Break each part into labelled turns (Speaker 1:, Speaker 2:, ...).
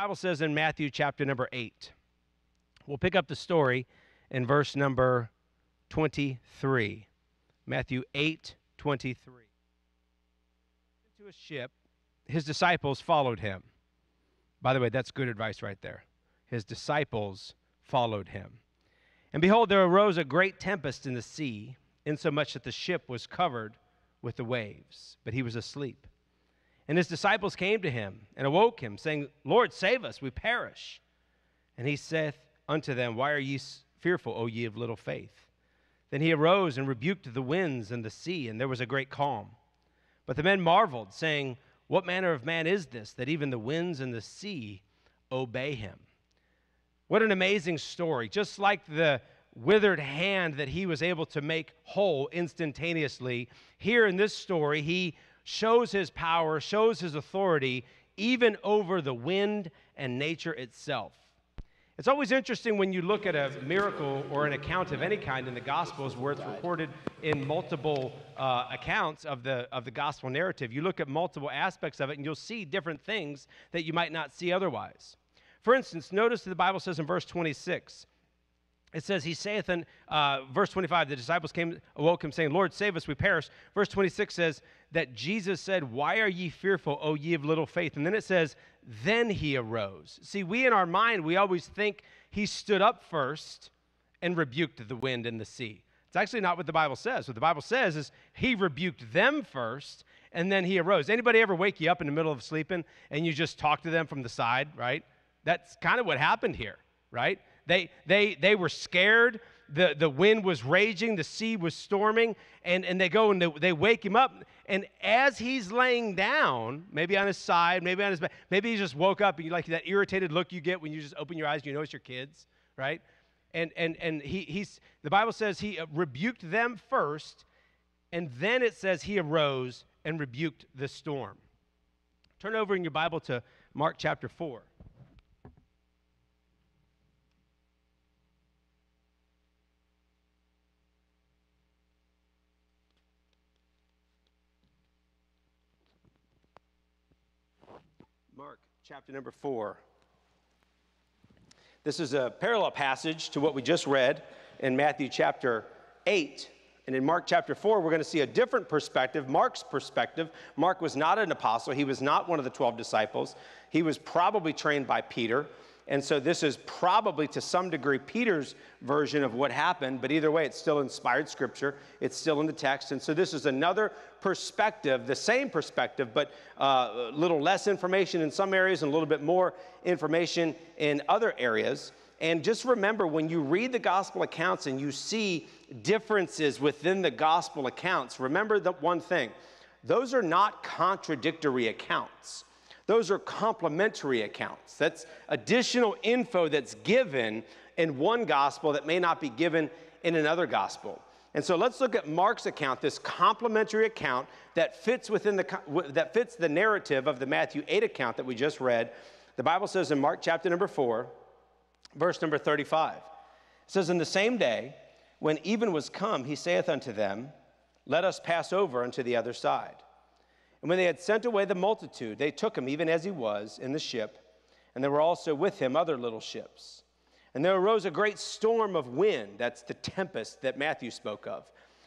Speaker 1: Bible says in Matthew chapter number 8. We'll pick up the story in verse number 23. Matthew 8 23. Into a ship, his disciples followed him. By the way, that's good advice right there. His disciples followed him. And behold, there arose a great tempest in the sea, insomuch that the ship was covered with the waves, but he was asleep. And his disciples came to him and awoke him, saying, Lord, save us, we perish. And he saith unto them, Why are ye fearful, O ye of little faith? Then he arose and rebuked the winds and the sea, and there was a great calm. But the men marveled, saying, What manner of man is this, that even the winds and the sea obey him? What an amazing story. Just like the withered hand that he was able to make whole instantaneously, here in this story, he shows his power, shows his authority, even over the wind and nature itself. It's always interesting when you look at a miracle or an account of any kind in the Gospels where it's recorded in multiple uh, accounts of the, of the Gospel narrative. You look at multiple aspects of it and you'll see different things that you might not see otherwise. For instance, notice that the Bible says in verse 26, it says, He saith in uh, verse 25, the disciples came, awoke him, saying, Lord, save us, we perish. Verse 26 says that Jesus said, Why are ye fearful, O ye of little faith? And then it says, Then he arose. See, we in our mind, we always think he stood up first and rebuked the wind and the sea. It's actually not what the Bible says. What the Bible says is he rebuked them first and then he arose. Anybody ever wake you up in the middle of sleeping and you just talk to them from the side, right? That's kind of what happened here, right? They, they, they were scared. The, the wind was raging, the sea was storming, and, and they go and they, they wake him up. And as he's laying down, maybe on his side, maybe on his back, maybe he just woke up and you like that irritated look you get when you just open your eyes and you notice your kids, right? And, and, and he, he's, the Bible says he uh, rebuked them first, and then it says he arose and rebuked the storm. Turn over in your Bible to Mark chapter 4. Mark chapter number 4. This is a parallel passage to what we just read in Matthew chapter 8. And in Mark chapter 4, we're going to see a different perspective, Mark's perspective. Mark was not an apostle, he was not one of the 12 disciples. He was probably trained by Peter. And so this is probably to some degree Peter's version of what happened, but either way, it's still inspired scripture. It's still in the text. And so this is another perspective, the same perspective, but uh, a little less information in some areas and a little bit more information in other areas. And just remember when you read the gospel accounts and you see differences within the gospel accounts, remember the one thing those are not contradictory accounts. Those are complementary accounts. That's additional info that's given in one gospel that may not be given in another gospel. And so let's look at Mark's account, this complementary account that fits within the that fits the narrative of the Matthew 8 account that we just read. The Bible says in Mark chapter number 4, verse number 35. It says in the same day when even was come, he saith unto them, let us pass over unto the other side. And when they had sent away the multitude, they took him even as he was in the ship, and there were also with him other little ships. And there arose a great storm of wind, that's the tempest that Matthew spoke of.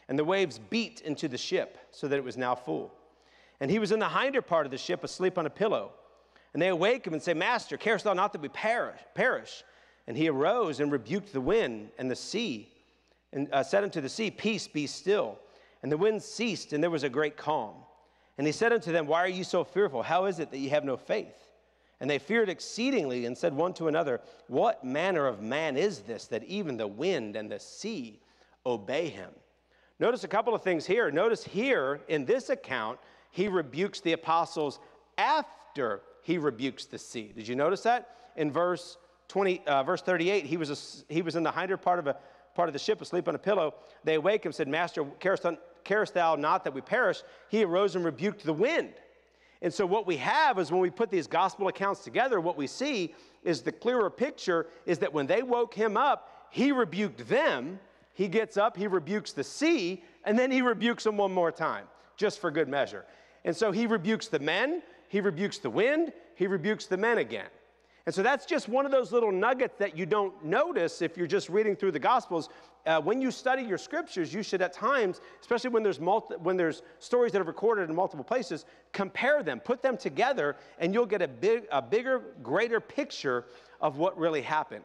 Speaker 1: And the waves beat into the ship so that it was now full. And he was in the hinder part of the ship, asleep on a pillow. And they awake him and say, Master, carest thou not that we perish? perish? And he arose and rebuked the wind and the sea, and uh, said unto the sea, Peace, be still. And the wind ceased, and there was a great calm. And he said unto them, Why are you so fearful? How is it that ye have no faith? And they feared exceedingly and said one to another, What manner of man is this that even the wind and the sea obey him? Notice a couple of things here. Notice here in this account, he rebukes the apostles after he rebukes the sea. Did you notice that? In verse 20, uh, verse 38, he was, a, he was in the hinder part of, a, part of the ship asleep on a pillow. They awake him, said, Master, carest, carest thou not that we perish? He arose and rebuked the wind. And so, what we have is when we put these gospel accounts together, what we see is the clearer picture is that when they woke him up, he rebuked them. He gets up, he rebukes the sea, and then he rebukes them one more time, just for good measure. And so, he rebukes the men, he rebukes the wind, he rebukes the men again. And so that's just one of those little nuggets that you don't notice if you're just reading through the Gospels. Uh, when you study your scriptures, you should at times, especially when there's, multi- when there's stories that are recorded in multiple places, compare them, put them together, and you'll get a, big, a bigger, greater picture of what really happened.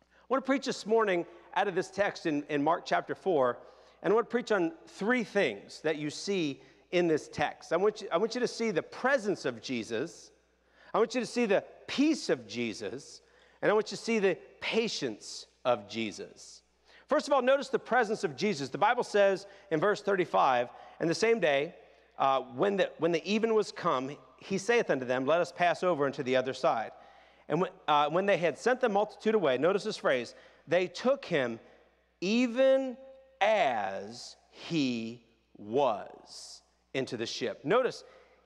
Speaker 1: I want to preach this morning out of this text in, in Mark chapter 4, and I want to preach on three things that you see in this text. I want you, I want you to see the presence of Jesus I want you to see the peace of Jesus, and I want you to see the patience of Jesus. First of all, notice the presence of Jesus. The Bible says in verse 35, and the same day, uh, when, the, when the even was come, he saith unto them, Let us pass over into the other side. And when, uh, when they had sent the multitude away, notice this phrase, they took him even as he was into the ship. Notice,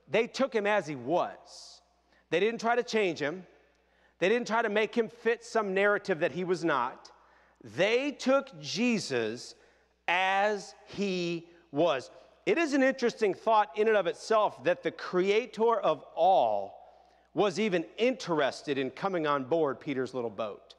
Speaker 1: they took him as he was. They didn't try to change him, they didn't try to make him fit some narrative that he was not. They took Jesus as he was. It is an interesting thought in and of itself that the creator of all was even interested in coming on board Peter's little boat.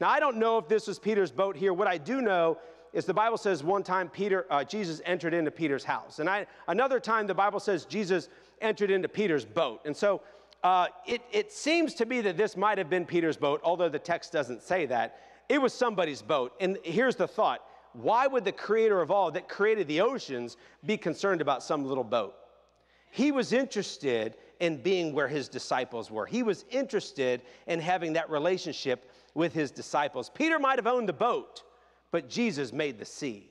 Speaker 1: Now, I don't know if this was Peter's boat here. What I do know is the Bible says one time Peter, uh, Jesus entered into Peter's house. And I, another time the Bible says Jesus entered into Peter's boat. And so uh, it, it seems to me that this might have been Peter's boat, although the text doesn't say that. It was somebody's boat. And here's the thought why would the creator of all that created the oceans be concerned about some little boat? He was interested in being where his disciples were. He was interested in having that relationship with his disciples. Peter might have owned the boat, but Jesus made the sea.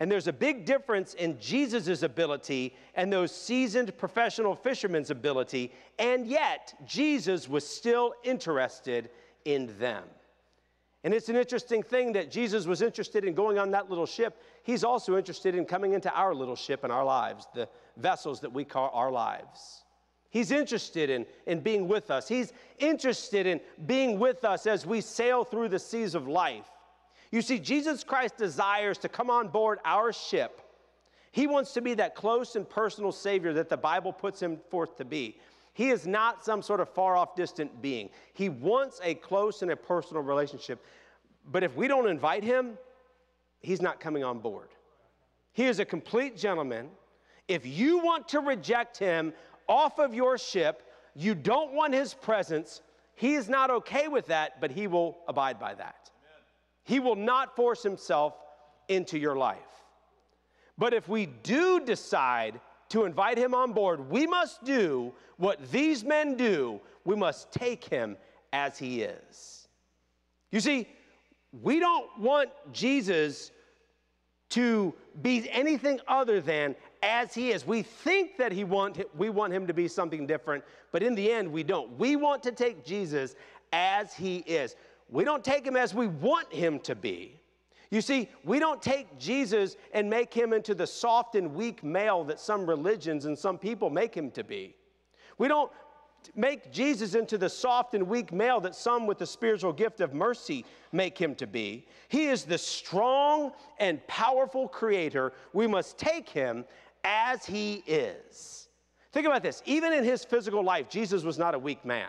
Speaker 1: And there's a big difference in Jesus' ability and those seasoned professional fishermen's ability, and yet Jesus was still interested in them. And it's an interesting thing that Jesus was interested in going on that little ship. He's also interested in coming into our little ship in our lives, the vessels that we call our lives. He's interested in, in being with us. He's interested in being with us as we sail through the seas of life. You see, Jesus Christ desires to come on board our ship. He wants to be that close and personal Savior that the Bible puts him forth to be. He is not some sort of far off, distant being. He wants a close and a personal relationship. But if we don't invite him, he's not coming on board. He is a complete gentleman. If you want to reject him off of your ship, you don't want his presence, he is not okay with that, but he will abide by that. He will not force himself into your life. But if we do decide to invite him on board, we must do what these men do. We must take him as he is. You see, we don't want Jesus to be anything other than as he is. We think that he want, we want him to be something different, but in the end, we don't. We want to take Jesus as he is. We don't take him as we want him to be. You see, we don't take Jesus and make him into the soft and weak male that some religions and some people make him to be. We don't make Jesus into the soft and weak male that some with the spiritual gift of mercy make him to be. He is the strong and powerful creator. We must take him as he is. Think about this. Even in his physical life, Jesus was not a weak man.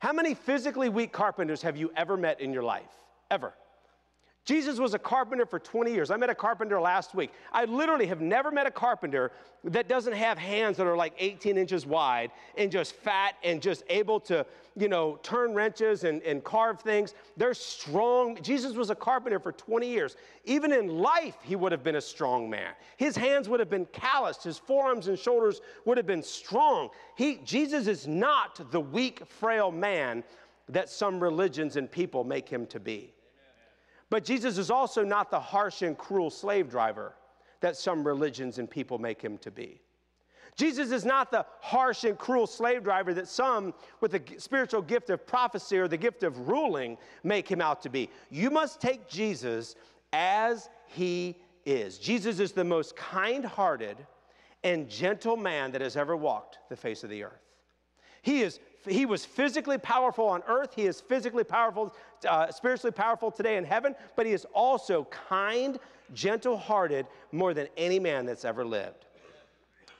Speaker 1: How many physically weak carpenters have you ever met in your life? Ever? Jesus was a carpenter for 20 years. I met a carpenter last week. I literally have never met a carpenter that doesn't have hands that are like 18 inches wide and just fat and just able to, you know, turn wrenches and, and carve things. They're strong. Jesus was a carpenter for 20 years. Even in life, he would have been a strong man. His hands would have been calloused, his forearms and shoulders would have been strong. He, Jesus is not the weak, frail man that some religions and people make him to be. But Jesus is also not the harsh and cruel slave driver that some religions and people make him to be. Jesus is not the harsh and cruel slave driver that some with the spiritual gift of prophecy or the gift of ruling make him out to be. You must take Jesus as he is. Jesus is the most kind hearted and gentle man that has ever walked the face of the earth. He is he was physically powerful on earth. He is physically powerful, uh, spiritually powerful today in heaven, but he is also kind, gentle hearted more than any man that's ever lived.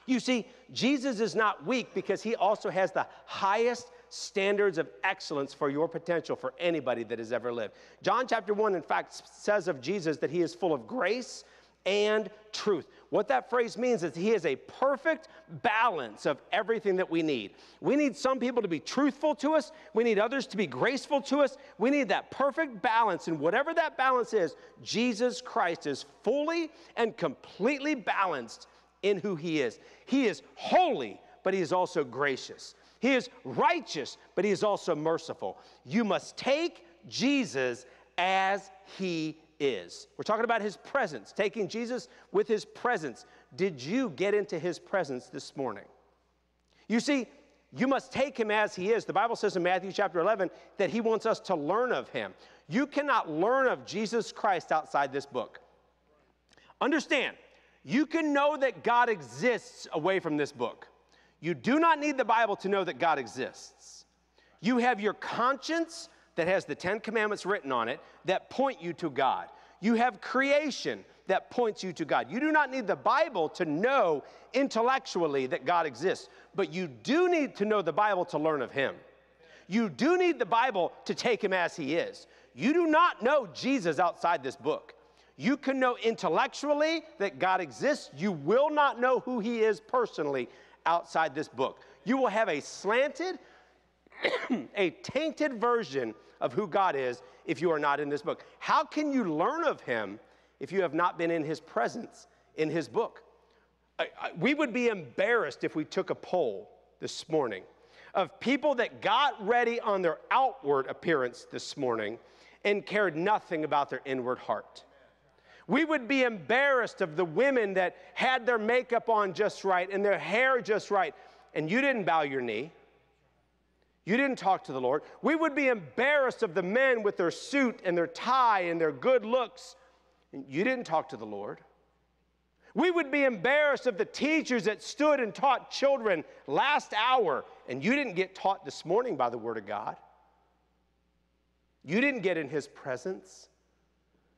Speaker 1: You see, Jesus is not weak because he also has the highest standards of excellence for your potential for anybody that has ever lived. John chapter 1, in fact, says of Jesus that he is full of grace and truth. What that phrase means is he is a perfect balance of everything that we need. We need some people to be truthful to us, we need others to be graceful to us. We need that perfect balance, and whatever that balance is, Jesus Christ is fully and completely balanced in who he is. He is holy, but he is also gracious. He is righteous, but he is also merciful. You must take Jesus as he is. We're talking about his presence, taking Jesus with his presence. Did you get into his presence this morning? You see, you must take him as he is. The Bible says in Matthew chapter 11 that he wants us to learn of him. You cannot learn of Jesus Christ outside this book. Understand, you can know that God exists away from this book. You do not need the Bible to know that God exists. You have your conscience that has the Ten Commandments written on it that point you to God. You have creation that points you to God. You do not need the Bible to know intellectually that God exists, but you do need to know the Bible to learn of Him. You do need the Bible to take Him as He is. You do not know Jesus outside this book. You can know intellectually that God exists. You will not know who He is personally outside this book. You will have a slanted, a tainted version of who God is if you are not in this book. How can you learn of Him if you have not been in His presence in His book? I, I, we would be embarrassed if we took a poll this morning of people that got ready on their outward appearance this morning and cared nothing about their inward heart. We would be embarrassed of the women that had their makeup on just right and their hair just right, and you didn't bow your knee. You didn't talk to the Lord. We would be embarrassed of the men with their suit and their tie and their good looks. And you didn't talk to the Lord. We would be embarrassed of the teachers that stood and taught children last hour, and you didn't get taught this morning by the Word of God. You didn't get in His presence.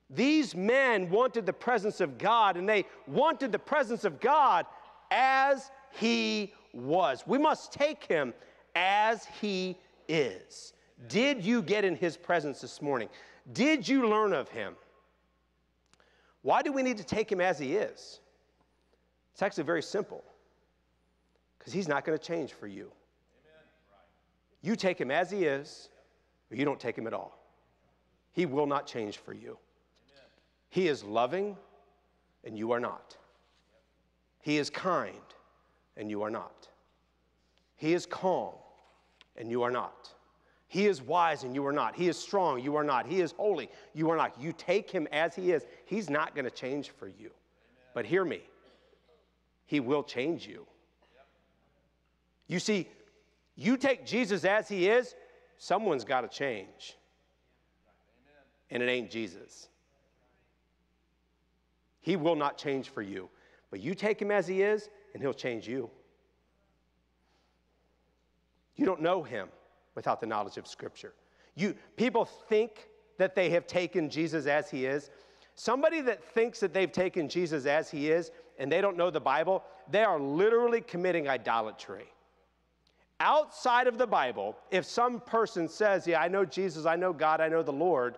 Speaker 1: These men wanted the presence of God, and they wanted the presence of God as He was. We must take Him as He is. Did you get in His presence this morning? Did you learn of Him? Why do we need to take Him as He is? It's actually very simple because He's not going to change for you. You take Him as He is, or you don't take Him at all. He will not change for you. He is loving, and you are not. He is kind, and you are not. He is calm, and you are not. He is wise, and you are not. He is strong, you are not. He is holy, you are not. You take him as he is, he's not going to change for you. Amen. But hear me, he will change you. You see, you take Jesus as he is, someone's got to change. Amen. And it ain't Jesus. He will not change for you. But you take him as he is, and he'll change you. You don't know him without the knowledge of Scripture. You, people think that they have taken Jesus as he is. Somebody that thinks that they've taken Jesus as he is and they don't know the Bible, they are literally committing idolatry. Outside of the Bible, if some person says, Yeah, I know Jesus, I know God, I know the Lord,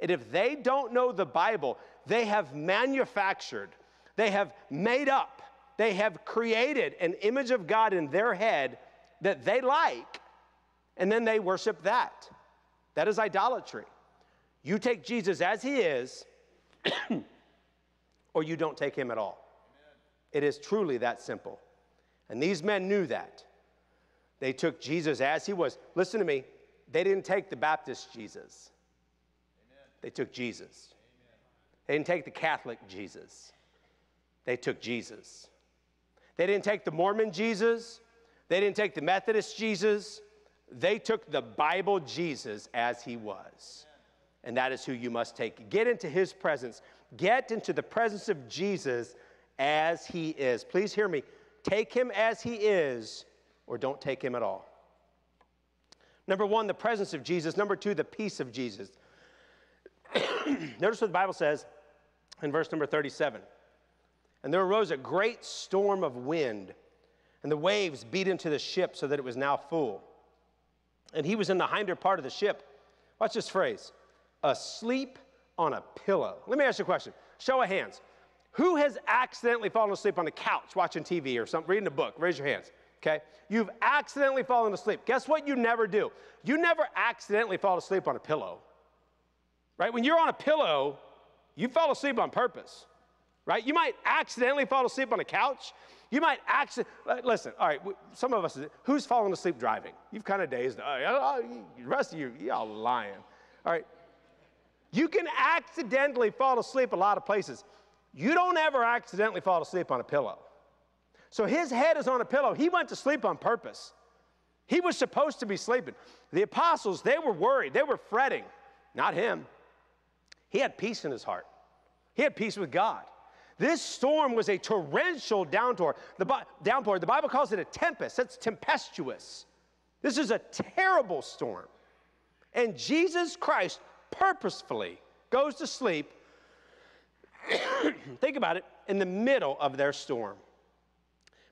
Speaker 1: and if they don't know the Bible, they have manufactured, they have made up, they have created an image of God in their head that they like, and then they worship that. That is idolatry. You take Jesus as he is, or you don't take him at all. Amen. It is truly that simple. And these men knew that. They took Jesus as he was. Listen to me, they didn't take the Baptist Jesus, Amen. they took Jesus. They didn't take the Catholic Jesus, they took Jesus. They didn't take the Mormon Jesus, they didn't take the Methodist Jesus, they took the Bible Jesus as he was. And that is who you must take. Get into his presence, get into the presence of Jesus as he is. Please hear me. Take him as he is, or don't take him at all. Number one, the presence of Jesus. Number two, the peace of Jesus. Notice what the Bible says in verse number 37. And there arose a great storm of wind and the waves beat into the ship so that it was now full. And he was in the hinder part of the ship. Watch this phrase asleep on a pillow. Let me ask you a question. Show of hands. Who has accidentally fallen asleep on the couch watching TV or something, reading a book? Raise your hands. Okay? You've accidentally fallen asleep. Guess what you never do? You never accidentally fall asleep on a pillow. Right? When you're on a pillow, you fall asleep on purpose. Right? You might accidentally fall asleep on a couch. You might accident. Listen, all right. Some of us, who's fallen asleep driving? You've kind of dazed. Oh, the rest of you, y'all lying. All right. You can accidentally fall asleep a lot of places. You don't ever accidentally fall asleep on a pillow. So his head is on a pillow. He went to sleep on purpose. He was supposed to be sleeping. The apostles, they were worried, they were fretting. Not him. He had peace in his heart, he had peace with God. This storm was a torrential downpour. The, downpour. the Bible calls it a tempest. That's tempestuous. This is a terrible storm. And Jesus Christ purposefully goes to sleep, think about it, in the middle of their storm.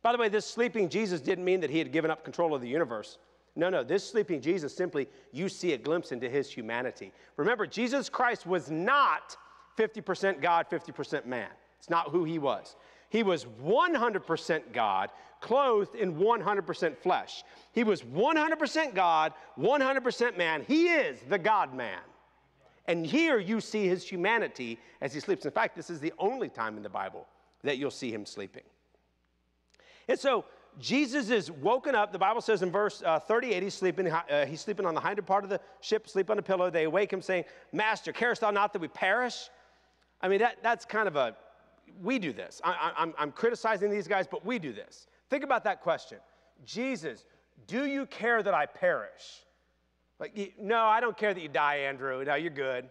Speaker 1: By the way, this sleeping Jesus didn't mean that he had given up control of the universe. No, no, this sleeping Jesus simply, you see a glimpse into his humanity. Remember, Jesus Christ was not 50% God, 50% man. It's not who he was. He was 100% God, clothed in 100% flesh. He was 100% God, 100% man. He is the God man. And here you see his humanity as he sleeps. In fact, this is the only time in the Bible that you'll see him sleeping. And so Jesus is woken up. The Bible says in verse uh, 38, he's sleeping, uh, he's sleeping on the hinder part of the ship, sleep on a pillow. They awake him saying, Master, carest thou not that we perish? I mean, that, that's kind of a, we do this. I, I'm, I'm criticizing these guys, but we do this. Think about that question. Jesus, do you care that I perish? Like, no, I don't care that you die, Andrew. No, you're good.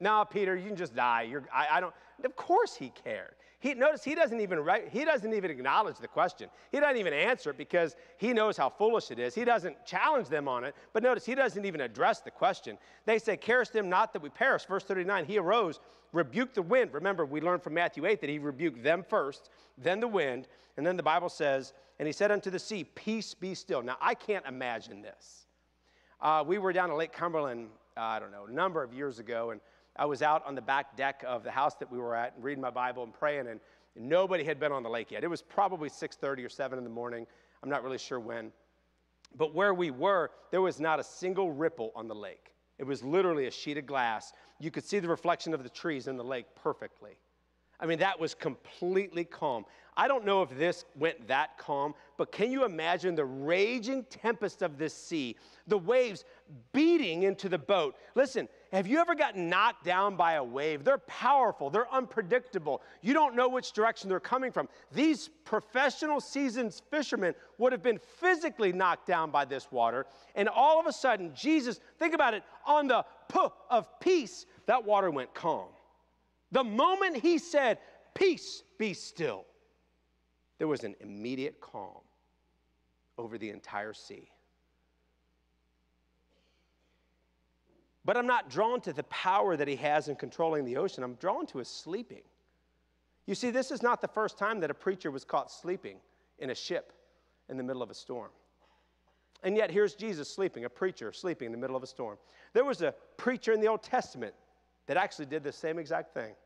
Speaker 1: No, Peter, you can just die. You're, I, I don't. Of course he cared. He, notice he doesn't even he doesn't even acknowledge the question. He doesn't even answer it because he knows how foolish it is. He doesn't challenge them on it. But notice he doesn't even address the question. They say, "Carest them not that we perish." Verse 39. He arose, rebuked the wind. Remember, we learned from Matthew 8 that he rebuked them first, then the wind, and then the Bible says, "And he said unto the sea, Peace be still." Now I can't imagine this. Uh, we were down at Lake Cumberland. Uh, I don't know, a number of years ago, and I was out on the back deck of the house that we were at and reading my Bible and praying, and nobody had been on the lake yet. It was probably 6:30 or 7 in the morning. I'm not really sure when. But where we were, there was not a single ripple on the lake. It was literally a sheet of glass. You could see the reflection of the trees in the lake perfectly. I mean, that was completely calm. I don't know if this went that calm, but can you imagine the raging tempest of this sea, the waves beating into the boat? Listen, have you ever gotten knocked down by a wave? They're powerful, they're unpredictable. You don't know which direction they're coming from. These professional seasoned fishermen would have been physically knocked down by this water, and all of a sudden, Jesus, think about it, on the puh of peace, that water went calm. The moment he said, Peace, be still, there was an immediate calm over the entire sea. But I'm not drawn to the power that he has in controlling the ocean. I'm drawn to his sleeping. You see, this is not the first time that a preacher was caught sleeping in a ship in the middle of a storm. And yet, here's Jesus sleeping, a preacher sleeping in the middle of a storm. There was a preacher in the Old Testament that actually did the same exact thing.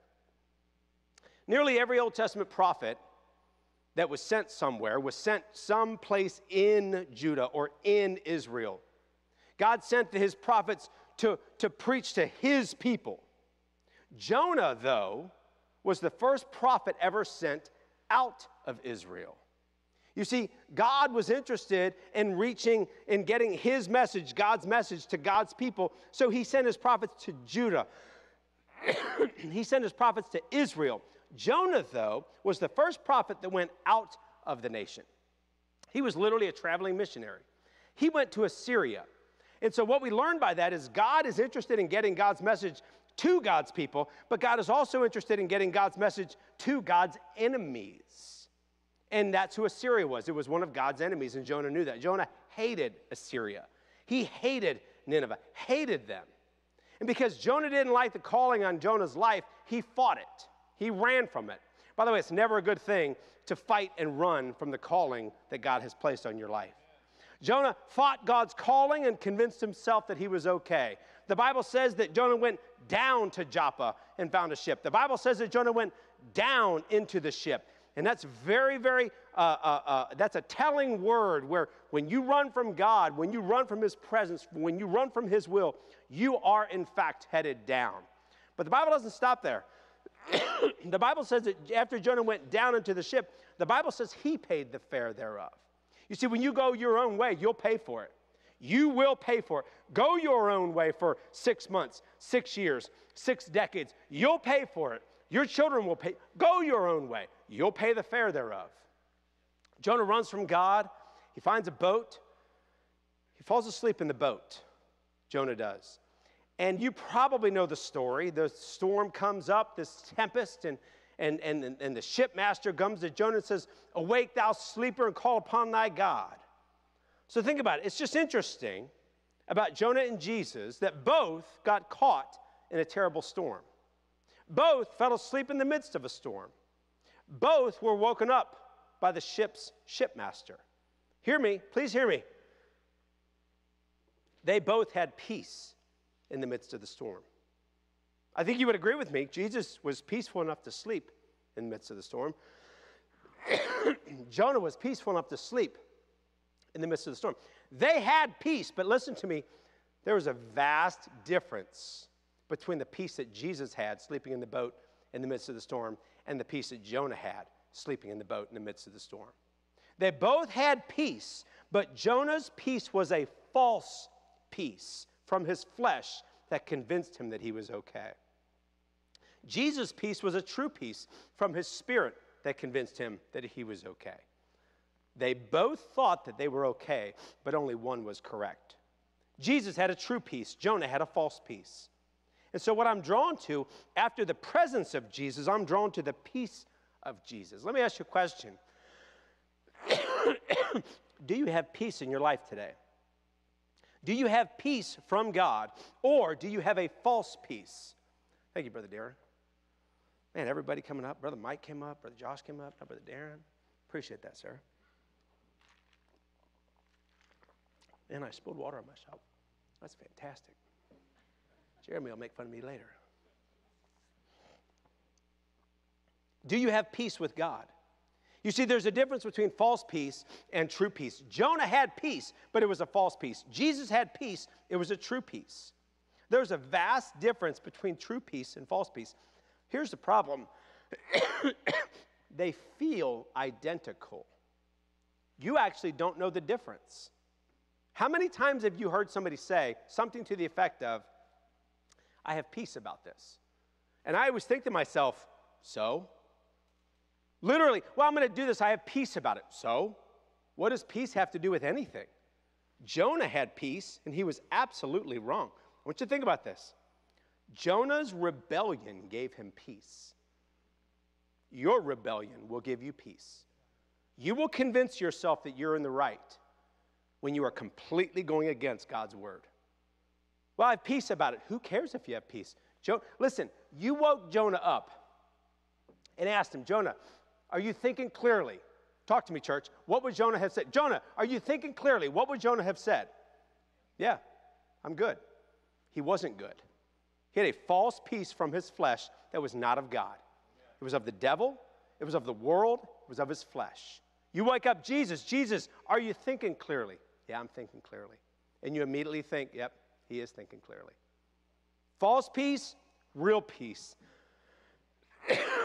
Speaker 1: Nearly every Old Testament prophet that was sent somewhere was sent someplace in Judah or in Israel. God sent his prophets to, to preach to his people. Jonah, though, was the first prophet ever sent out of Israel. You see, God was interested in reaching, in getting his message, God's message to God's people, so he sent his prophets to Judah. he sent his prophets to Israel. Jonah, though, was the first prophet that went out of the nation. He was literally a traveling missionary. He went to Assyria. And so, what we learn by that is God is interested in getting God's message to God's people, but God is also interested in getting God's message to God's enemies. And that's who Assyria was. It was one of God's enemies, and Jonah knew that. Jonah hated Assyria. He hated Nineveh, hated them. And because Jonah didn't like the calling on Jonah's life, he fought it. He ran from it. By the way, it's never a good thing to fight and run from the calling that God has placed on your life. Jonah fought God's calling and convinced himself that he was okay. The Bible says that Jonah went down to Joppa and found a ship. The Bible says that Jonah went down into the ship. And that's very, very, uh, uh, uh, that's a telling word where when you run from God, when you run from His presence, when you run from His will, you are in fact headed down. But the Bible doesn't stop there. the Bible says that after Jonah went down into the ship, the Bible says he paid the fare thereof. You see, when you go your own way, you'll pay for it. You will pay for it. Go your own way for six months, six years, six decades. You'll pay for it. Your children will pay. Go your own way. You'll pay the fare thereof. Jonah runs from God. He finds a boat. He falls asleep in the boat. Jonah does. And you probably know the story. The storm comes up, this tempest, and, and, and, and the shipmaster comes to Jonah and says, Awake, thou sleeper, and call upon thy God. So think about it. It's just interesting about Jonah and Jesus that both got caught in a terrible storm. Both fell asleep in the midst of a storm. Both were woken up by the ship's shipmaster. Hear me, please hear me. They both had peace in the midst of the storm. I think you would agree with me. Jesus was peaceful enough to sleep in the midst of the storm. Jonah was peaceful enough to sleep in the midst of the storm. They had peace, but listen to me, there was a vast difference between the peace that Jesus had sleeping in the boat in the midst of the storm and the peace that Jonah had sleeping in the boat in the midst of the storm. They both had peace, but Jonah's peace was a false peace from his flesh that convinced him that he was okay. Jesus' peace was a true peace from his spirit that convinced him that he was okay. They both thought that they were okay, but only one was correct. Jesus had a true peace, Jonah had a false peace. And so, what I'm drawn to after the presence of Jesus, I'm drawn to the peace of Jesus. Let me ask you a question Do you have peace in your life today? Do you have peace from God, or do you have a false peace? Thank you, Brother Darren. Man, everybody coming up. Brother Mike came up, Brother Josh came up, Brother Darren. Appreciate that, sir. And I spilled water on myself. That's fantastic. Jeremy will make fun of me later. Do you have peace with God? You see, there's a difference between false peace and true peace. Jonah had peace, but it was a false peace. Jesus had peace, it was a true peace. There's a vast difference between true peace and false peace. Here's the problem they feel identical. You actually don't know the difference. How many times have you heard somebody say something to the effect of, I have peace about this? And I always think to myself, so? Literally, well, I'm going to do this. I have peace about it. So? What does peace have to do with anything? Jonah had peace, and he was absolutely wrong. I want you to think about this. Jonah's rebellion gave him peace. Your rebellion will give you peace. You will convince yourself that you're in the right when you are completely going against God's word. Well, I have peace about it. Who cares if you have peace? Jo- Listen, you woke Jonah up and asked him, Jonah, are you thinking clearly? Talk to me, church. What would Jonah have said? Jonah, are you thinking clearly? What would Jonah have said? Yeah, I'm good. He wasn't good. He had a false peace from his flesh that was not of God. It was of the devil, it was of the world, it was of his flesh. You wake up, Jesus, Jesus, are you thinking clearly? Yeah, I'm thinking clearly. And you immediately think, yep, he is thinking clearly. False peace, real peace.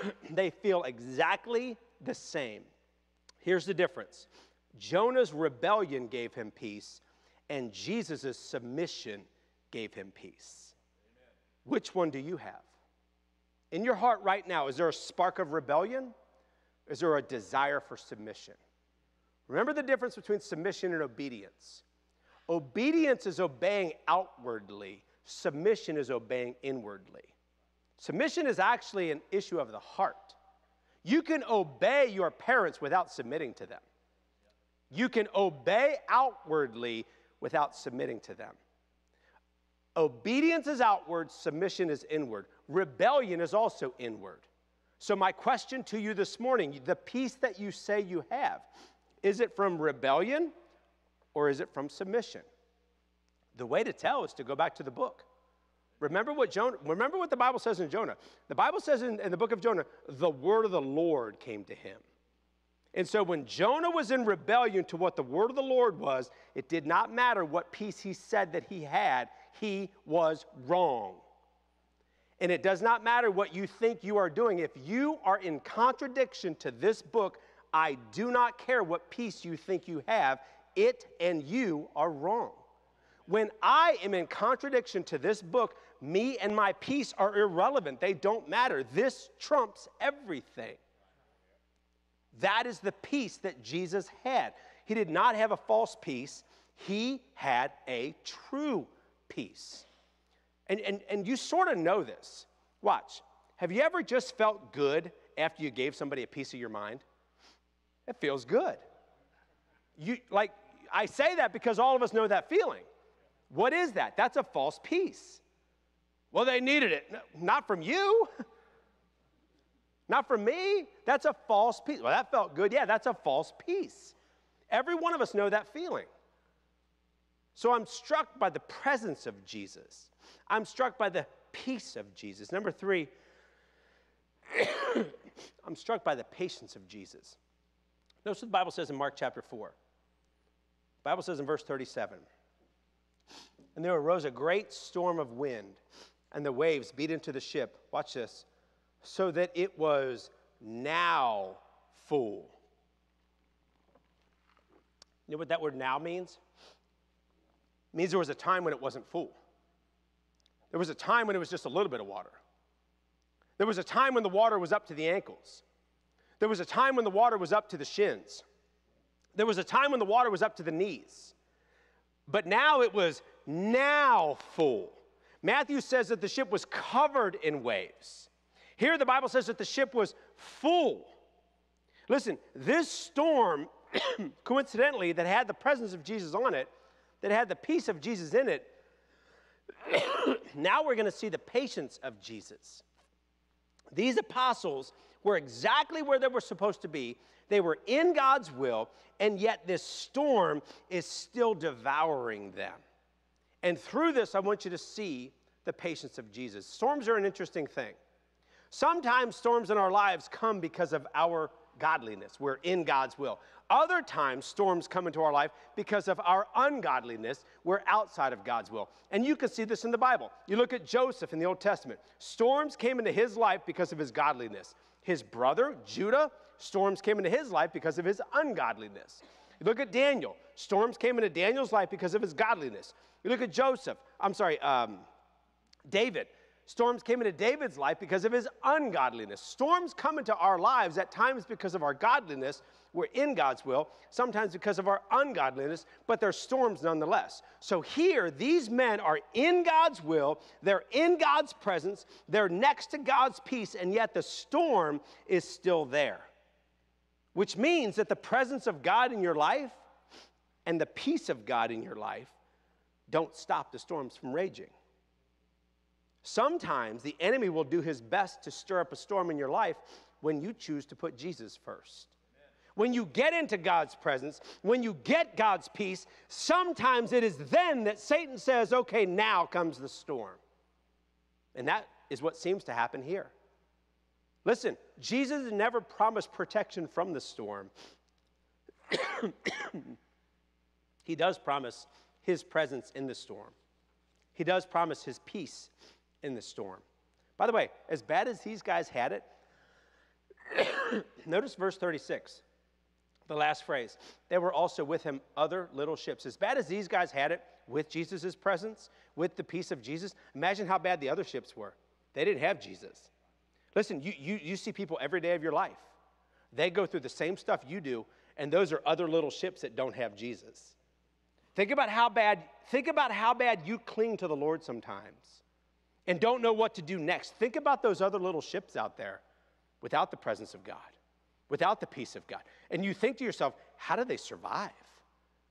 Speaker 1: they feel exactly the same. Here's the difference Jonah's rebellion gave him peace, and Jesus' submission gave him peace. Amen. Which one do you have? In your heart right now, is there a spark of rebellion? Is there a desire for submission? Remember the difference between submission and obedience. Obedience is obeying outwardly, submission is obeying inwardly. Submission is actually an issue of the heart. You can obey your parents without submitting to them. You can obey outwardly without submitting to them. Obedience is outward, submission is inward. Rebellion is also inward. So, my question to you this morning the peace that you say you have, is it from rebellion or is it from submission? The way to tell is to go back to the book. Remember what Jonah, remember what the Bible says in Jonah. The Bible says in, in the book of Jonah, the word of the Lord came to him. And so when Jonah was in rebellion to what the word of the Lord was, it did not matter what peace he said that he had, he was wrong. And it does not matter what you think you are doing. If you are in contradiction to this book, I do not care what peace you think you have, it and you are wrong. When I am in contradiction to this book, me and my peace are irrelevant. They don't matter. This trumps everything. That is the peace that Jesus had. He did not have a false peace, he had a true peace. And, and, and you sort of know this. Watch. Have you ever just felt good after you gave somebody a piece of your mind? It feels good. You like I say that because all of us know that feeling. What is that? That's a false peace. Well, they needed it. not from you. Not from me. That's a false peace. Well, that felt good. Yeah, that's a false peace. Every one of us know that feeling. So I'm struck by the presence of Jesus. I'm struck by the peace of Jesus. Number three, I'm struck by the patience of Jesus. Notice what the Bible says in Mark chapter 4. The Bible says in verse 37 And there arose a great storm of wind, and the waves beat into the ship. Watch this so that it was now full. You know what that word now means? It means there was a time when it wasn't full. There was a time when it was just a little bit of water. There was a time when the water was up to the ankles. There was a time when the water was up to the shins. There was a time when the water was up to the knees. But now it was now full. Matthew says that the ship was covered in waves. Here, the Bible says that the ship was full. Listen, this storm, coincidentally, that had the presence of Jesus on it, that had the peace of Jesus in it, now we're going to see the patience of Jesus. These apostles were exactly where they were supposed to be. They were in God's will, and yet this storm is still devouring them. And through this, I want you to see the patience of Jesus. Storms are an interesting thing. Sometimes storms in our lives come because of our godliness. We're in God's will. Other times, storms come into our life because of our ungodliness. We're outside of God's will. And you can see this in the Bible. You look at Joseph in the Old Testament. Storms came into his life because of his godliness. His brother, Judah, storms came into his life because of his ungodliness. You look at Daniel. Storms came into Daniel's life because of his godliness. You look at Joseph. I'm sorry, um, David. Storms came into David's life because of his ungodliness. Storms come into our lives at times because of our godliness. We're in God's will, sometimes because of our ungodliness, but they're storms nonetheless. So here, these men are in God's will, they're in God's presence, they're next to God's peace, and yet the storm is still there. Which means that the presence of God in your life and the peace of God in your life don't stop the storms from raging. Sometimes the enemy will do his best to stir up a storm in your life when you choose to put Jesus first. When you get into God's presence, when you get God's peace, sometimes it is then that Satan says, okay, now comes the storm. And that is what seems to happen here. Listen, Jesus never promised protection from the storm. he does promise his presence in the storm, he does promise his peace in the storm. By the way, as bad as these guys had it, notice verse 36, the last phrase. There were also with him other little ships. As bad as these guys had it with Jesus' presence, with the peace of Jesus, imagine how bad the other ships were. They didn't have Jesus. Listen, you, you, you see people every day of your life. They go through the same stuff you do, and those are other little ships that don't have Jesus. Think about how bad, think about how bad you cling to the Lord sometimes and don't know what to do next. Think about those other little ships out there without the presence of God, without the peace of God. And you think to yourself, how do they survive?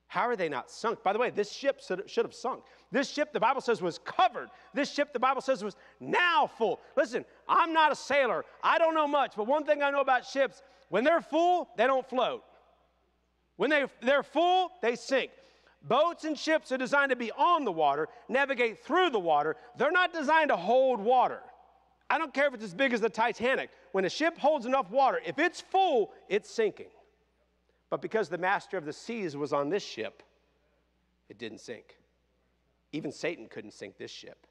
Speaker 1: How are they not sunk? By the way, this ship should have sunk. This ship, the Bible says, was covered. This ship, the Bible says, was now full. Listen, I'm not a sailor. I don't know much, but one thing I know about ships when they're full, they don't float. When they, they're full, they sink. Boats and ships are designed to be on the water, navigate through the water. They're not designed to hold water. I don't care if it's as big as the Titanic. When a ship holds enough water, if it's full, it's sinking. But because the master of the seas was on this ship, it didn't sink. Even Satan couldn't sink this ship.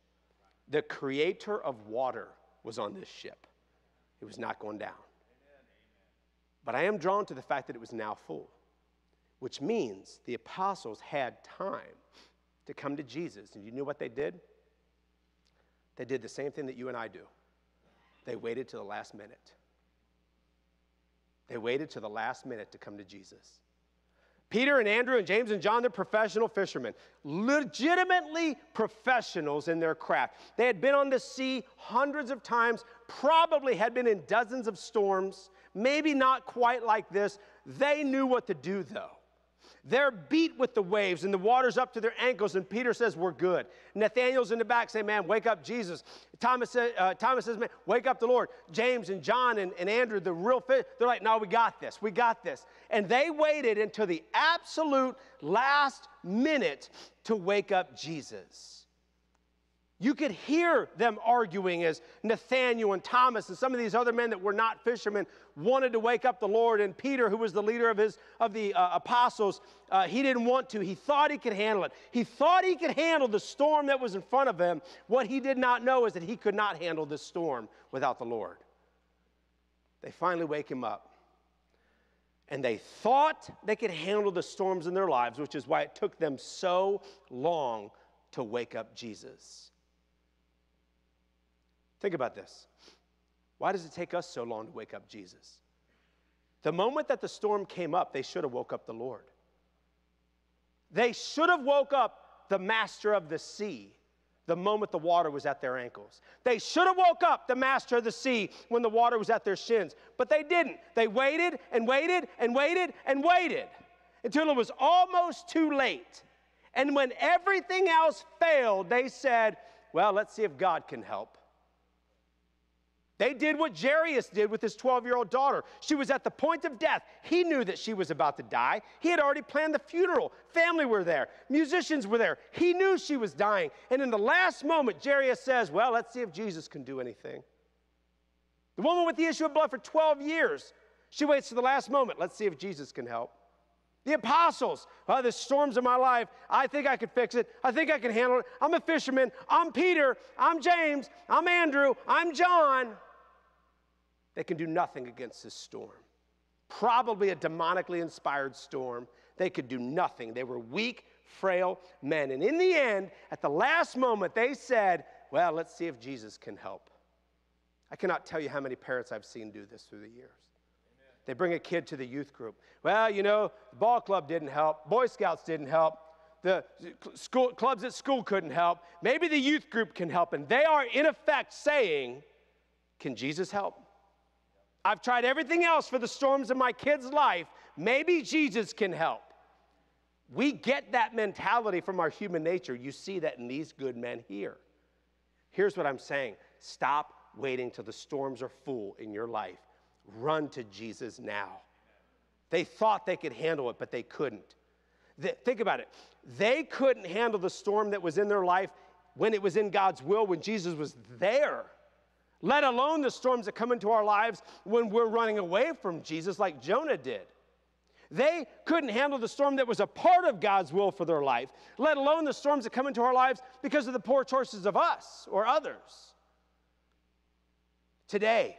Speaker 1: The creator of water was on this ship, it was not going down. But I am drawn to the fact that it was now full, which means the apostles had time to come to Jesus. And you knew what they did? They did the same thing that you and I do. They waited to the last minute. They waited to the last minute to come to Jesus. Peter and Andrew and James and John, they're professional fishermen, legitimately professionals in their craft. They had been on the sea hundreds of times, probably had been in dozens of storms, maybe not quite like this. They knew what to do, though. They're beat with the waves and the water's up to their ankles, and Peter says, We're good. Nathaniel's in the back saying, Man, wake up Jesus. Thomas, uh, Thomas says, Man, wake up the Lord. James and John and, and Andrew, the real fit, they're like, No, we got this. We got this. And they waited until the absolute last minute to wake up Jesus. You could hear them arguing as Nathaniel and Thomas and some of these other men that were not fishermen wanted to wake up the Lord. And Peter, who was the leader of, his, of the uh, apostles, uh, he didn't want to. He thought he could handle it. He thought he could handle the storm that was in front of him. What he did not know is that he could not handle this storm without the Lord. They finally wake him up. And they thought they could handle the storms in their lives, which is why it took them so long to wake up Jesus. Think about this. Why does it take us so long to wake up Jesus? The moment that the storm came up, they should have woke up the Lord. They should have woke up the master of the sea the moment the water was at their ankles. They should have woke up the master of the sea when the water was at their shins, but they didn't. They waited and waited and waited and waited until it was almost too late. And when everything else failed, they said, Well, let's see if God can help. They did what Jairus did with his 12 year old daughter. She was at the point of death. He knew that she was about to die. He had already planned the funeral. Family were there, musicians were there. He knew she was dying. And in the last moment, Jairus says, Well, let's see if Jesus can do anything. The woman with the issue of blood for 12 years, she waits to the last moment. Let's see if Jesus can help. The apostles, oh, the storms of my life, I think I could fix it. I think I can handle it. I'm a fisherman. I'm Peter. I'm James. I'm Andrew. I'm John. They can do nothing against this storm. Probably a demonically inspired storm. They could do nothing. They were weak, frail men. And in the end, at the last moment, they said, Well, let's see if Jesus can help. I cannot tell you how many parents I've seen do this through the years. Amen. They bring a kid to the youth group. Well, you know, the ball club didn't help, Boy Scouts didn't help, the school, clubs at school couldn't help. Maybe the youth group can help. And they are, in effect, saying, Can Jesus help? I've tried everything else for the storms of my kid's life. Maybe Jesus can help. We get that mentality from our human nature. You see that in these good men here. Here's what I'm saying stop waiting till the storms are full in your life. Run to Jesus now. They thought they could handle it, but they couldn't. think about it. They couldn't handle the storm that was in their life when it was in God's will, when Jesus was there let alone the storms that come into our lives when we're running away from Jesus, like Jonah did. They couldn't handle the storm that was a part of God's will for their life, let alone the storms that come into our lives because of the poor choices of us or others. Today,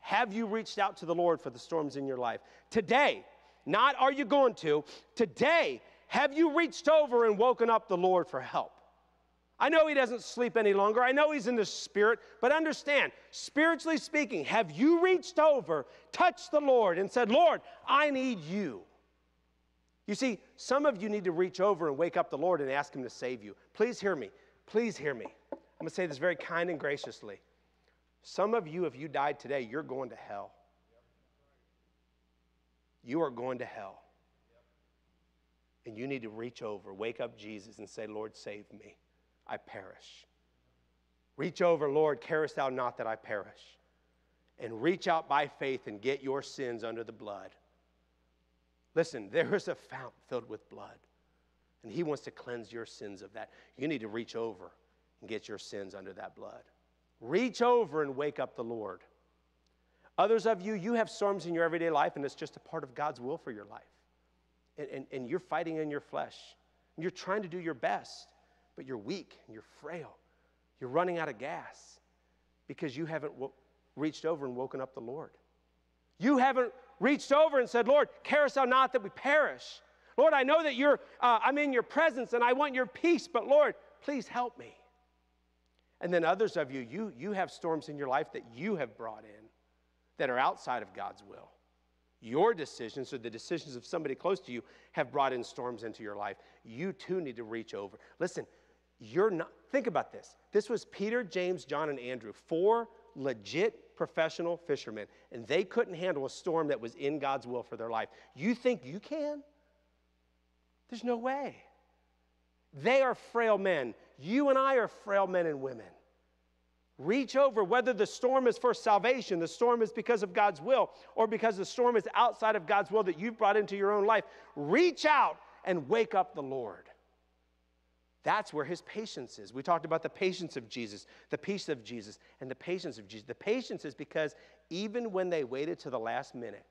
Speaker 1: have you reached out to the Lord for the storms in your life? Today, not are you going to, today, have you reached over and woken up the Lord for help? I know he doesn't sleep any longer. I know he's in the spirit, but understand, spiritually speaking, have you reached over, touched the Lord, and said, Lord, I need you? You see, some of you need to reach over and wake up the Lord and ask him to save you. Please hear me. Please hear me. I'm going to say this very kind and graciously. Some of you, if you died today, you're going to hell. You are going to hell. and you need to reach over, wake up Jesus, and say, Lord, save me. I perish. Reach over, Lord, carest thou not that I perish. And reach out by faith and get your sins under the blood. Listen, there is a fountain filled with blood, and He wants to cleanse your sins of that. You need to reach over and get your sins under that blood. Reach over and wake up the Lord. Others of you, you have storms in your everyday life, and it's just a part of God's will for your life. And, and, and you're fighting in your flesh. And you're trying to do your best, but you're weak and you're frail. You're running out of gas because you haven't reached over and woken up the Lord. You haven't reached over and said, Lord, carest thou not that we perish? Lord, I know that you're, uh, I'm in your presence and I want your peace, but Lord, please help me. And then others of you, you, you have storms in your life that you have brought in that are outside of God's will. Your decisions or the decisions of somebody close to you have brought in storms into your life. You too need to reach over. Listen, you're not, think about this. This was Peter, James, John, and Andrew, four legit professional fishermen, and they couldn't handle a storm that was in God's will for their life. You think you can? There's no way. They are frail men. You and I are frail men and women. Reach over, whether the storm is for salvation, the storm is because of God's will, or because the storm is outside of God's will that you've brought into your own life. Reach out and wake up the Lord. That's where his patience is. We talked about the patience of Jesus, the peace of Jesus, and the patience of Jesus. The patience is because even when they waited to the last minute,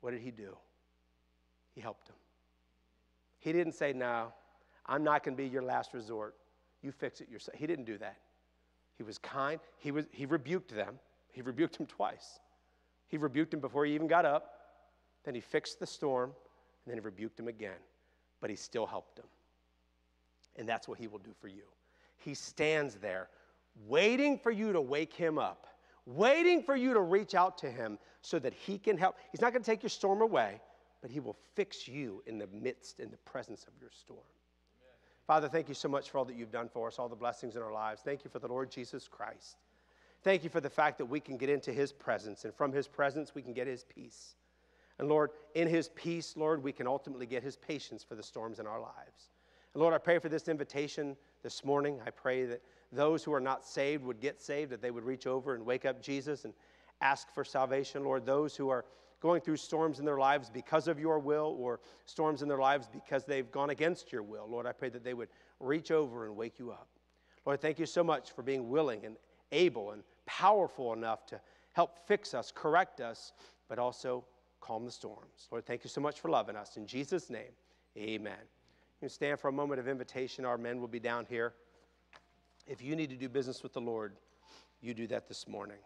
Speaker 1: what did he do? He helped them. He didn't say, No, I'm not going to be your last resort. You fix it yourself. He didn't do that. He was kind. He, was, he rebuked them. He rebuked him twice. He rebuked him before he even got up. Then he fixed the storm, and then he rebuked him again. But he still helped him. And that's what he will do for you. He stands there waiting for you to wake him up, waiting for you to reach out to him so that he can help. He's not going to take your storm away, but he will fix you in the midst, in the presence of your storm. Father, thank you so much for all that you've done for us, all the blessings in our lives. Thank you for the Lord Jesus Christ. Thank you for the fact that we can get into his presence, and from his presence, we can get his peace. And Lord, in his peace, Lord, we can ultimately get his patience for the storms in our lives. And Lord, I pray for this invitation this morning. I pray that those who are not saved would get saved, that they would reach over and wake up Jesus and ask for salvation. Lord, those who are going through storms in their lives because of your will or storms in their lives because they've gone against your will. Lord, I pray that they would reach over and wake you up. Lord, thank you so much for being willing and able and powerful enough to help fix us, correct us, but also calm the storms. Lord, thank you so much for loving us. In Jesus' name, amen. You stand for a moment of invitation. Our men will be down here. If you need to do business with the Lord, you do that this morning.